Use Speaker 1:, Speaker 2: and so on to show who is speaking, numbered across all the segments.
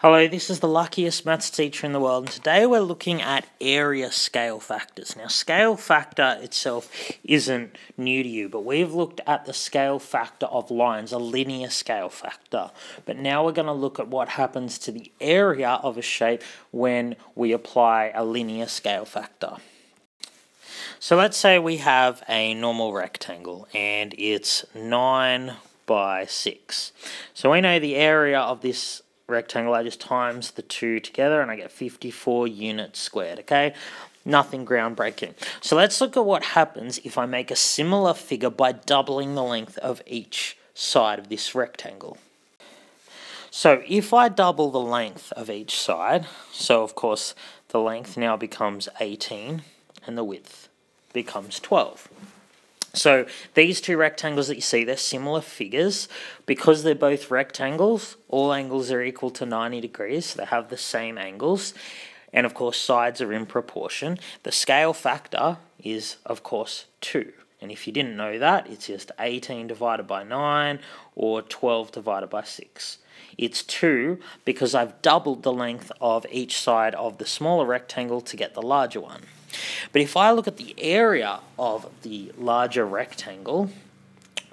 Speaker 1: Hello, this is the luckiest maths teacher in the world, and today we're looking at area scale factors. Now, scale factor itself isn't new to you, but we've looked at the scale factor of lines, a linear scale factor. But now we're going to look at what happens to the area of a shape when we apply a linear scale factor. So let's say we have a normal rectangle and it's 9 by 6. So we know the area of this rectangle, I just times the two together and I get 54 units squared, okay? Nothing groundbreaking. So let's look at what happens if I make a similar figure by doubling the length of each side of this rectangle. So if I double the length of each side, so of course the length now becomes 18 and the width becomes 12. So these two rectangles that you see, they're similar figures. Because they're both rectangles, all angles are equal to 90 degrees. So they have the same angles. And of course, sides are in proportion. The scale factor is, of course, 2. And if you didn't know that, it's just 18 divided by 9 or 12 divided by 6. It's 2 because I've doubled the length of each side of the smaller rectangle to get the larger one. But if I look at the area of the larger rectangle,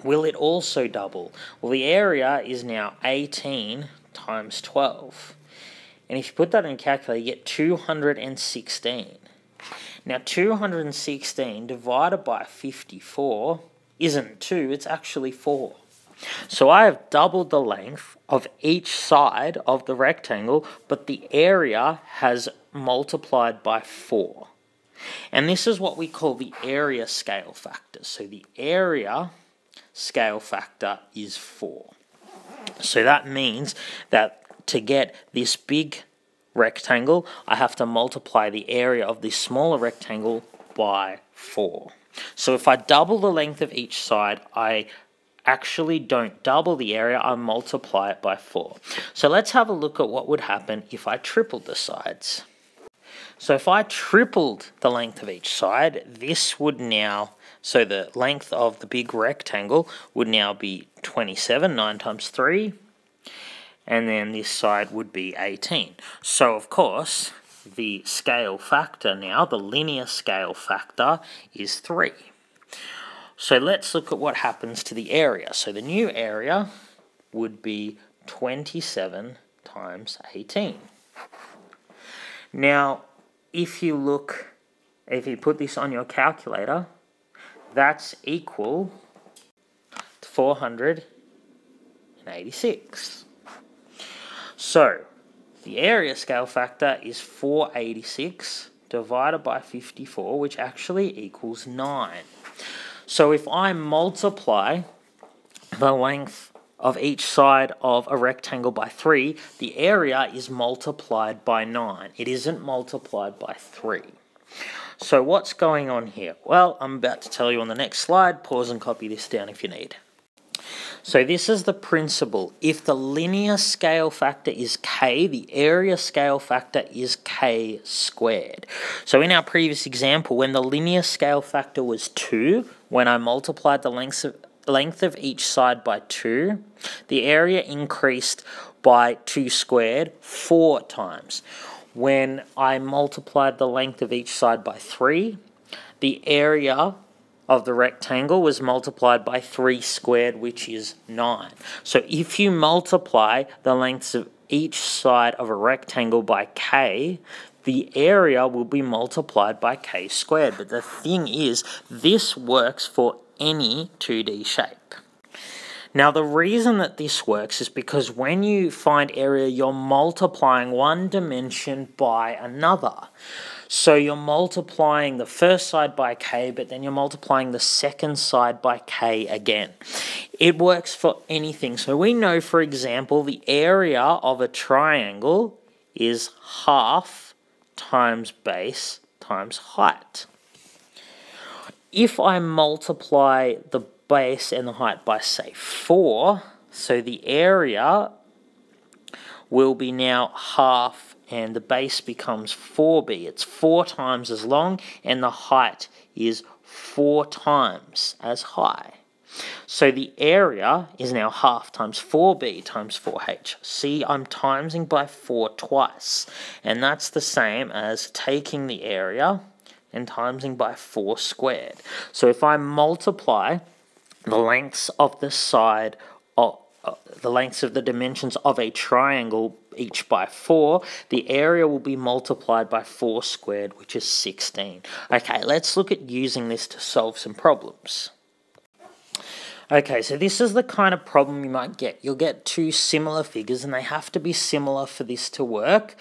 Speaker 1: will it also double? Well, the area is now 18 times 12. And if you put that in a calculator, you get 216. Now, 216 divided by 54 isn't 2, it's actually 4. So I have doubled the length of each side of the rectangle, but the area has multiplied by 4. And this is what we call the area scale factor. So the area scale factor is 4. So that means that to get this big rectangle, I have to multiply the area of this smaller rectangle by 4. So if I double the length of each side, I actually don't double the area, I multiply it by 4. So let's have a look at what would happen if I tripled the sides. So if I tripled the length of each side, this would now, so the length of the big rectangle would now be 27, 9 times 3, and then this side would be 18. So of course, the scale factor now, the linear scale factor, is 3. So let's look at what happens to the area. So the new area would be 27 times 18. Now, if you look, if you put this on your calculator, that's equal to 486. So, the area scale factor is 486 divided by 54, which actually equals 9. So if I multiply the length of each side of a rectangle by 3, the area is multiplied by 9. It isn't multiplied by 3. So what's going on here? Well, I'm about to tell you on the next slide. Pause and copy this down if you need. So this is the principle. If the linear scale factor is k, the area scale factor is k squared. So in our previous example, when the linear scale factor was 2, when I multiplied the lengths of, length of each side by 2, the area increased by 2 squared 4 times. When I multiplied the length of each side by 3, the area of the rectangle was multiplied by 3 squared, which is 9. So if you multiply the lengths of each side of a rectangle by k, the area will be multiplied by k squared. But the thing is, this works for any 2D shape. Now the reason that this works is because when you find area, you're multiplying one dimension by another. So you're multiplying the first side by k, but then you're multiplying the second side by k again. It works for anything. So we know, for example, the area of a triangle is half times base times height if I multiply the base and the height by, say, 4, so the area will be now half and the base becomes 4b. It's 4 times as long and the height is 4 times as high. So the area is now half times 4b times 4h. See, I'm timesing by 4 twice. And that's the same as taking the area and timesing by 4 squared. So if I multiply the lengths of the side of uh, the lengths of the dimensions of a triangle each by 4, the area will be multiplied by 4 squared, which is 16. Okay, let's look at using this to solve some problems. Okay, so this is the kind of problem you might get. You'll get two similar figures, and they have to be similar for this to work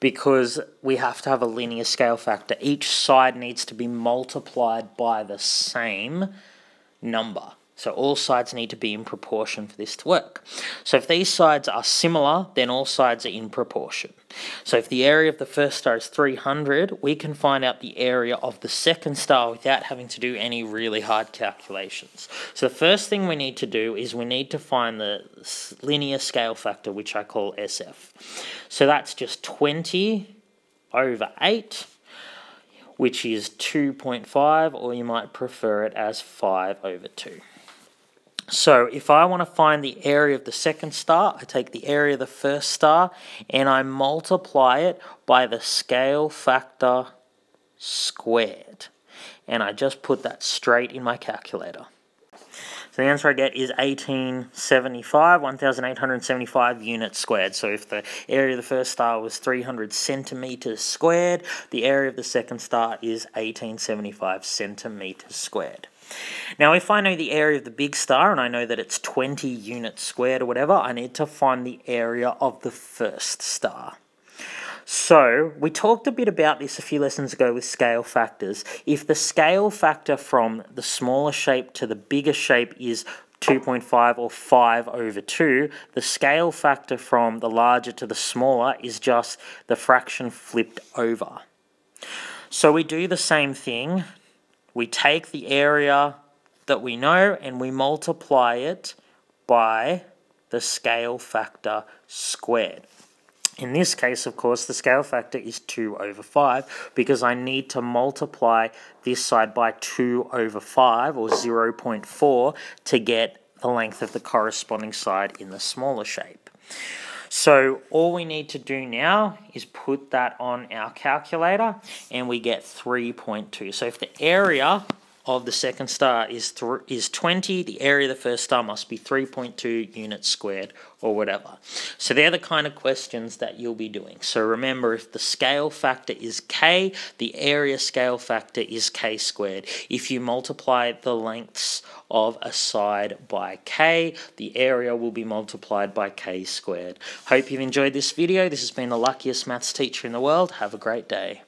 Speaker 1: because we have to have a linear scale factor. Each side needs to be multiplied by the same number. So all sides need to be in proportion for this to work. So if these sides are similar, then all sides are in proportion. So if the area of the first star is 300, we can find out the area of the second star without having to do any really hard calculations. So the first thing we need to do is we need to find the linear scale factor, which I call SF. So that's just 20 over 8 which is 2.5, or you might prefer it as 5 over 2. So if I want to find the area of the second star, I take the area of the first star and I multiply it by the scale factor squared. And I just put that straight in my calculator. So the answer I get is 1875, 1875 units squared. So if the area of the first star was 300 centimeters squared, the area of the second star is 1875 centimeters squared. Now, if I know the area of the big star and I know that it's 20 units squared or whatever, I need to find the area of the first star. So, we talked a bit about this a few lessons ago with scale factors. If the scale factor from the smaller shape to the bigger shape is 2.5 or 5 over 2, the scale factor from the larger to the smaller is just the fraction flipped over. So we do the same thing we take the area that we know and we multiply it by the scale factor squared. In this case, of course, the scale factor is 2 over 5 because I need to multiply this side by 2 over 5 or 0.4 to get the length of the corresponding side in the smaller shape. So all we need to do now is put that on our calculator and we get 3.2. So if the area of the second star is is 20, the area of the first star must be 3.2 units squared or whatever. So they're the kind of questions that you'll be doing. So remember, if the scale factor is k, the area scale factor is k squared. If you multiply the lengths of a side by k, the area will be multiplied by k squared. Hope you've enjoyed this video. This has been the luckiest maths teacher in the world. Have a great day.